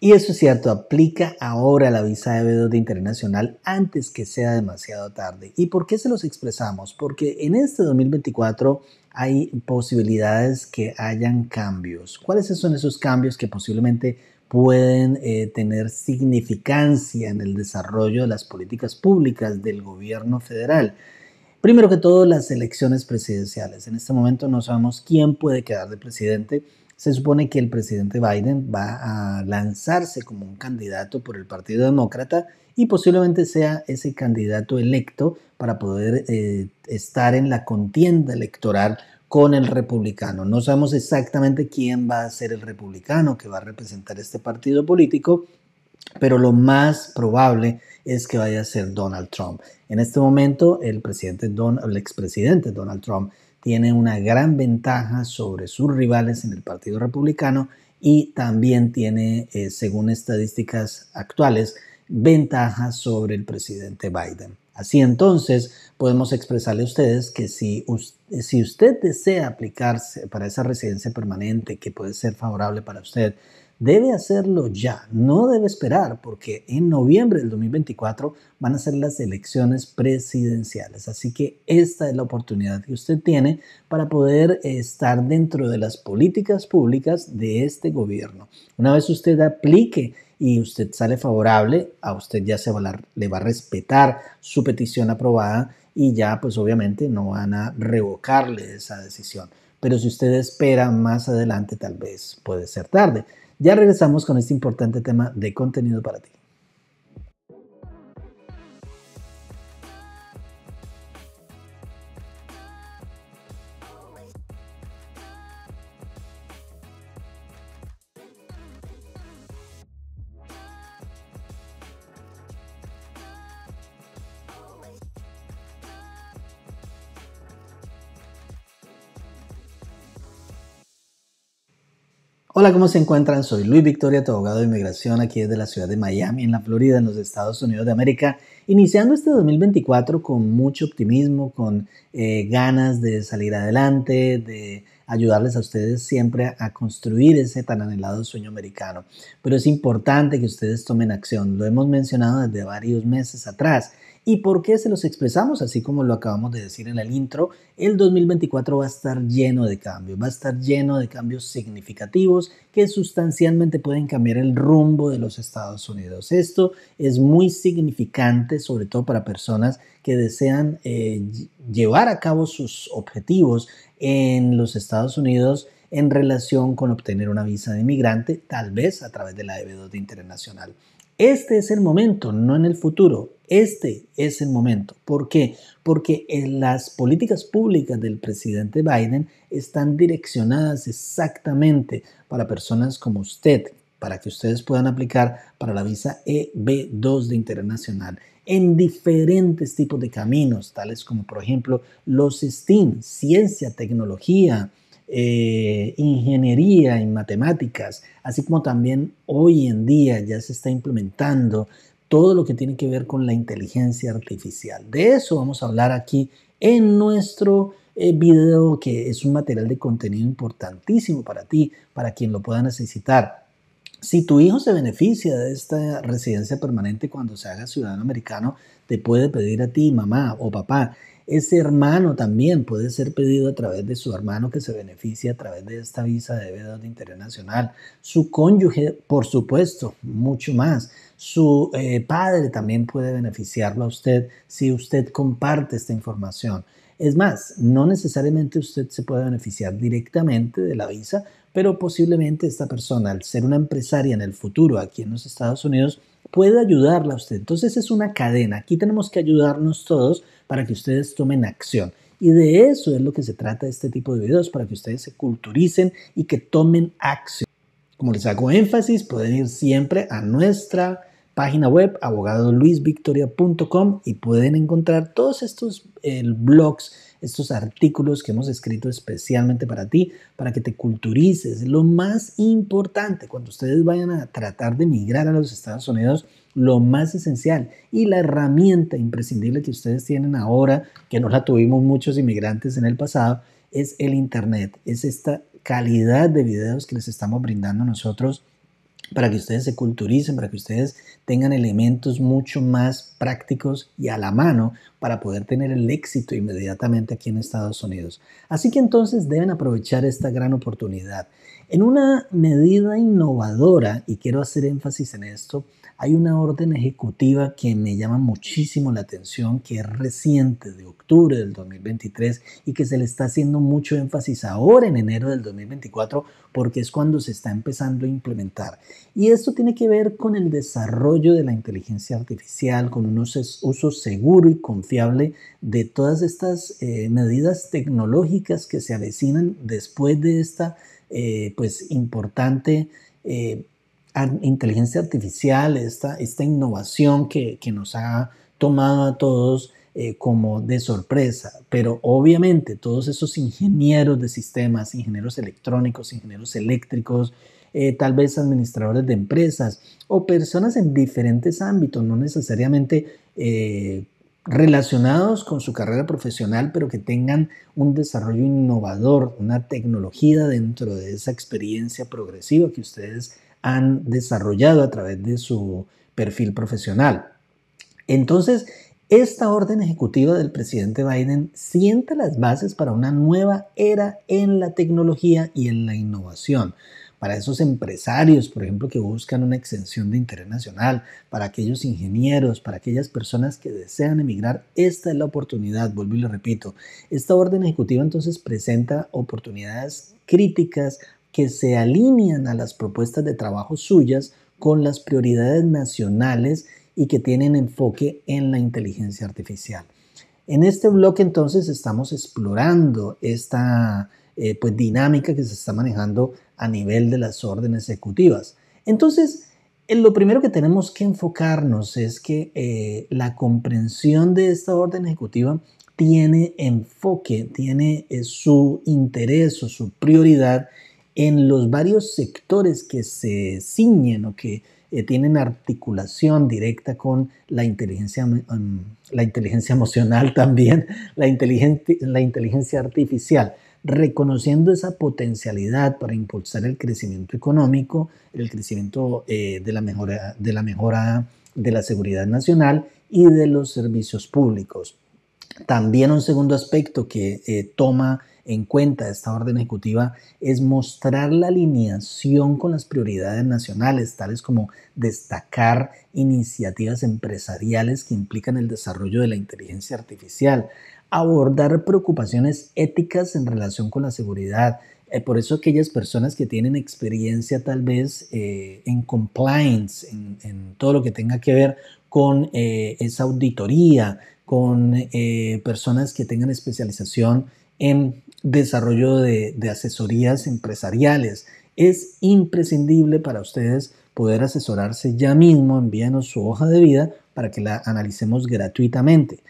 Y eso es cierto, aplica ahora la visa de B2 de internacional antes que sea demasiado tarde. ¿Y por qué se los expresamos? Porque en este 2024 hay posibilidades que hayan cambios. ¿Cuáles son esos cambios que posiblemente pueden eh, tener significancia en el desarrollo de las políticas públicas del gobierno federal? Primero que todo, las elecciones presidenciales. En este momento no sabemos quién puede quedar de presidente se supone que el presidente Biden va a lanzarse como un candidato por el Partido Demócrata y posiblemente sea ese candidato electo para poder eh, estar en la contienda electoral con el republicano. No sabemos exactamente quién va a ser el republicano que va a representar este partido político, pero lo más probable es que vaya a ser Donald Trump. En este momento, el presidente Don, el expresidente Donald Trump tiene una gran ventaja sobre sus rivales en el Partido Republicano y también tiene, eh, según estadísticas actuales, ventajas sobre el presidente Biden. Así entonces, podemos expresarle a ustedes que si, si usted desea aplicarse para esa residencia permanente que puede ser favorable para usted, debe hacerlo ya, no debe esperar, porque en noviembre del 2024 van a ser las elecciones presidenciales. Así que esta es la oportunidad que usted tiene para poder estar dentro de las políticas públicas de este gobierno. Una vez usted aplique y usted sale favorable, a usted ya se le va a respetar su petición aprobada y ya pues obviamente no van a revocarle esa decisión. Pero si usted espera más adelante, tal vez puede ser tarde. Ya regresamos con este importante tema de contenido para ti. Hola, ¿cómo se encuentran? Soy Luis Victoria, tu abogado de inmigración aquí desde la ciudad de Miami, en la Florida, en los Estados Unidos de América, iniciando este 2024 con mucho optimismo, con eh, ganas de salir adelante, de ayudarles a ustedes siempre a construir ese tan anhelado sueño americano. Pero es importante que ustedes tomen acción, lo hemos mencionado desde varios meses atrás. ¿Y por qué se los expresamos? Así como lo acabamos de decir en el intro, el 2024 va a estar lleno de cambios, va a estar lleno de cambios significativos que sustancialmente pueden cambiar el rumbo de los Estados Unidos. Esto es muy significante, sobre todo para personas que desean eh, llevar a cabo sus objetivos en los Estados Unidos en relación con obtener una visa de inmigrante, tal vez a través de la EB2 internacional. Este es el momento, no en el futuro. Este es el momento. ¿Por qué? Porque las políticas públicas del presidente Biden están direccionadas exactamente para personas como usted, para que ustedes puedan aplicar para la visa EB2 de internacional en diferentes tipos de caminos, tales como por ejemplo los STEAM, ciencia, tecnología, eh, ingeniería y matemáticas, así como también hoy en día ya se está implementando todo lo que tiene que ver con la inteligencia artificial. De eso vamos a hablar aquí en nuestro eh, video, que es un material de contenido importantísimo para ti, para quien lo pueda necesitar. Si tu hijo se beneficia de esta residencia permanente cuando se haga ciudadano americano, te puede pedir a ti, mamá o papá, ese hermano también puede ser pedido a través de su hermano que se beneficia a través de esta visa de deuda de interés nacional. Su cónyuge, por supuesto, mucho más. Su eh, padre también puede beneficiarlo a usted si usted comparte esta información. Es más, no necesariamente usted se puede beneficiar directamente de la visa, pero posiblemente esta persona, al ser una empresaria en el futuro aquí en los Estados Unidos, puede ayudarla a usted. Entonces es una cadena. Aquí tenemos que ayudarnos todos para que ustedes tomen acción. Y de eso es lo que se trata este tipo de videos, para que ustedes se culturicen y que tomen acción. Como les hago énfasis, pueden ir siempre a nuestra página web abogadoluisvictoria.com y pueden encontrar todos estos blogs, estos artículos que hemos escrito especialmente para ti, para que te culturices. Lo más importante cuando ustedes vayan a tratar de emigrar a los Estados Unidos, lo más esencial y la herramienta imprescindible que ustedes tienen ahora, que no la tuvimos muchos inmigrantes en el pasado, es el Internet, es esta calidad de videos que les estamos brindando nosotros para que ustedes se culturicen, para que ustedes tengan elementos mucho más prácticos y a la mano para poder tener el éxito inmediatamente aquí en Estados Unidos. Así que entonces deben aprovechar esta gran oportunidad. En una medida innovadora, y quiero hacer énfasis en esto, hay una orden ejecutiva que me llama muchísimo la atención, que es reciente, de octubre del 2023, y que se le está haciendo mucho énfasis ahora en enero del 2024, porque es cuando se está empezando a implementar. Y esto tiene que ver con el desarrollo de la inteligencia artificial, con un uso seguro y confiable de todas estas eh, medidas tecnológicas que se avecinan después de esta eh, pues importante eh, inteligencia artificial, esta, esta innovación que, nos ha tomado a todos como de sorpresa, pero obviamente todos esos ingenieros de sistemas, ingenieros electrónicos, ingenieros eléctricos, tal vez administradores de empresas o personas en diferentes ámbitos, no necesariamente relacionados con su carrera profesional, pero que tengan un desarrollo innovador, una tecnología dentro de esa experiencia progresiva que ustedes han desarrollado a través de su perfil profesional. Entonces, esta orden ejecutiva del presidente Biden sienta las bases para una nueva era en la tecnología y en la innovación. Para esos empresarios, por ejemplo, que buscan una extensión de interés nacional, para aquellos ingenieros, para aquellas personas que desean emigrar, esta es la oportunidad, vuelvo y lo repito. Esta orden ejecutiva entonces presenta oportunidades críticas que se alinean a las propuestas de trabajo suyas con las prioridades nacionales y que tienen enfoque en la inteligencia artificial. En este bloque entonces estamos explorando esta eh, pues, dinámica que se está manejando a nivel de las órdenes ejecutivas. Entonces, lo primero que tenemos que enfocarnos es que eh, la comprensión de esta orden ejecutiva tiene enfoque, tiene eh, su interés o su prioridad en los varios sectores que se ciñen o que eh, tienen articulación directa con la inteligencia, mm, la inteligencia emocional también, la, la inteligencia artificial, reconociendo esa potencialidad para impulsar el crecimiento económico, el crecimiento eh, de, la mejora, de la mejora de la seguridad nacional y de los servicios públicos. También un segundo aspecto que eh, toma en cuenta esta orden ejecutiva es mostrar la alineación con las prioridades nacionales, tales como destacar iniciativas empresariales que implican el desarrollo de la inteligencia artificial, abordar preocupaciones éticas en relación con la seguridad. Eh, por eso aquellas personas que tienen experiencia tal vez eh, en compliance, en, todo lo que tenga que ver con eh, esa auditoría, con personas que tengan especialización en desarrollo de, asesorías empresariales. Es imprescindible para ustedes poder asesorarse ya mismo, envíanos su hoja de vida para que la analicemos gratuitamente.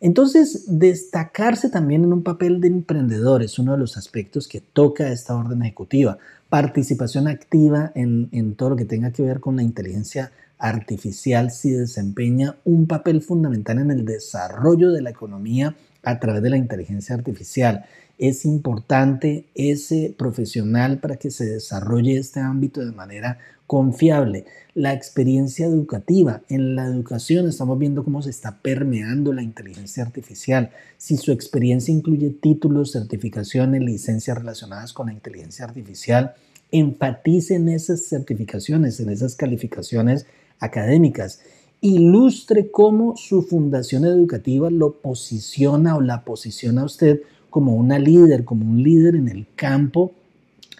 Entonces, destacarse también en un papel de emprendedor es uno de los aspectos que toca esta orden ejecutiva. Participación activa en, en todo lo que tenga que ver con la inteligencia artificial si desempeña un papel fundamental en el desarrollo de la economía a través de la inteligencia artificial. Es importante ese profesional para que se desarrolle este ámbito de manera confiable. La experiencia educativa. En la educación estamos viendo cómo se está permeando la inteligencia artificial. Si su experiencia incluye títulos, certificaciones, licencias relacionadas con la inteligencia artificial, enfatice en esas certificaciones, en esas calificaciones académicas ilustre cómo su fundación educativa lo posiciona o la posiciona usted como una líder, como un líder en el campo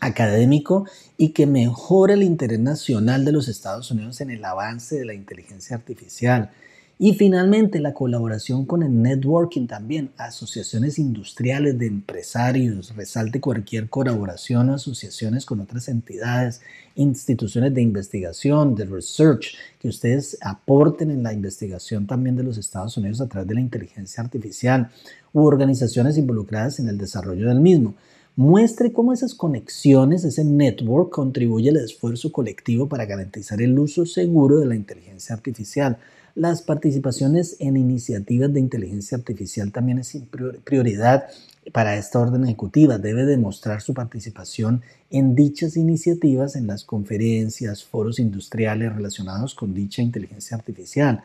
académico y que mejora el interés nacional de los Estados Unidos en el avance de la inteligencia artificial. Y finalmente, la colaboración con el networking también, asociaciones industriales de empresarios, resalte cualquier colaboración asociaciones con otras entidades, instituciones de investigación, de research, que ustedes aporten en la investigación también de los Estados Unidos a través de la inteligencia artificial u organizaciones involucradas en el desarrollo del mismo. Muestre cómo esas conexiones, ese network, contribuye al esfuerzo colectivo para garantizar el uso seguro de la inteligencia artificial las participaciones en iniciativas de inteligencia artificial también es prioridad. para esta orden ejecutiva. Debe demostrar su participación en dichas iniciativas en las conferencias, foros industriales relacionados con dicha inteligencia artificial.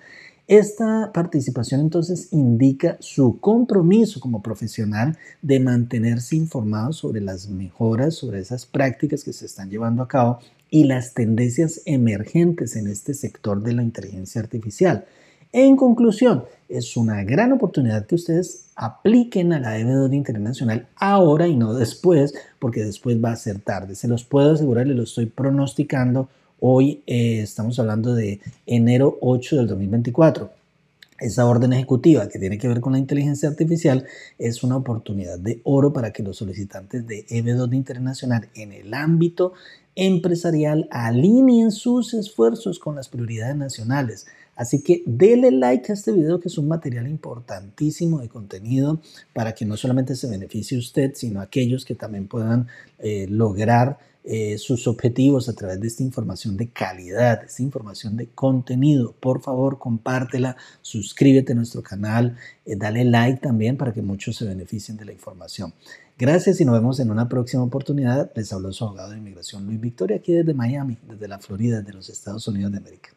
Esta participación entonces indica su compromiso como profesional de mantenerse informado sobre las mejoras, sobre esas prácticas que se están llevando a cabo y las tendencias emergentes en este sector de la inteligencia artificial. En conclusión, es una gran oportunidad que ustedes apliquen a la EB2 internacional ahora y no después, porque después va a ser tarde. Se los puedo asegurar, y lo estoy pronosticando Hoy eh, estamos hablando de enero 8 del 2024. Esa orden ejecutiva que tiene que ver con la inteligencia artificial es una oportunidad de oro para que los solicitantes de EB2 Internacional en el ámbito empresarial alineen sus esfuerzos con las prioridades nacionales. Así que dele like a este video que es un material importantísimo de contenido para que no solamente se beneficie usted, sino aquellos que también puedan eh, lograr eh, sus objetivos a través de esta información de calidad, esta información de contenido. Por favor, compártela, suscríbete a nuestro canal, eh, dale like también para que muchos se beneficien de la información. Gracias y nos vemos en una próxima oportunidad. Les habló su abogado de inmigración Luis Victoria aquí desde Miami, desde la Florida, de los Estados Unidos de América.